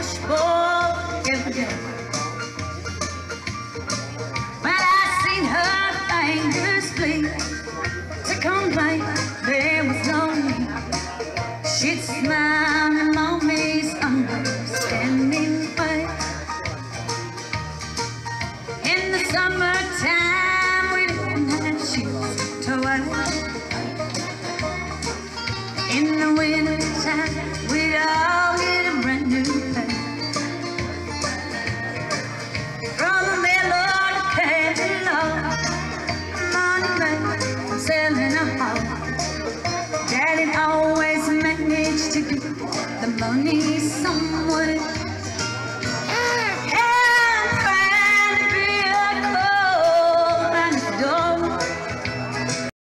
washboard every day. Well, I seen her fingers bleed to complain there was no need. She'd smile in mommy's understanding way. In the summertime, we didn't have shoes to wear. In the wintertime, we'd all selling a house. Daddy always managed to get the money somewhere.